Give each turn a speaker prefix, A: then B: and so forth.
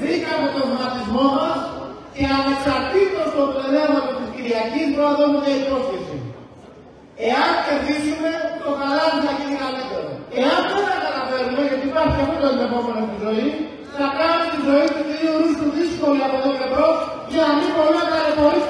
A: βρήκαμε τον βηματισμό μας και ανεξαρτήτως των πλενέματος της Κυριακής μπορούμε να δούμε μια υπόσχεση. Εάν κερδίσουμε, το καλάμι θα γίνει καλύτερο. Εάν δεν τα καταφέρουμε, γιατί υπάρχει αυτό το ενδεχόμενο στη ζωή, θα κάνει τη ζωή του κυρίου Ρούστου δύσκολη από εδώ και μπρος για να μην μπορεί να ταλαιπωρήσει